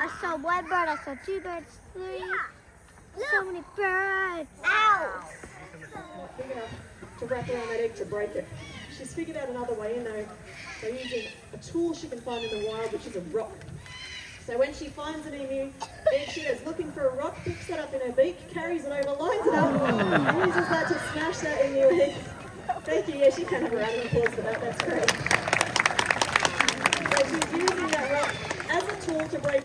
I saw one bird, I saw two birds, three. So many birds. Ow! Big enough to wrap around that egg to break it. She's figured out another way in though, by using a tool she can find in the wild, which is a rock. So when she finds an emu, egg she is looking for a rock, picks it up in her beak, carries it over, lines it up, and uses that to smash that emu egg. Thank you, yeah, she can have a round of applause for that, that's great. So she's using that rock as a tool to break